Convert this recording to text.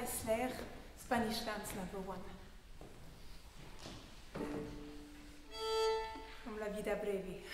Eisler, Spanish Dance Number One. Como la vida breve.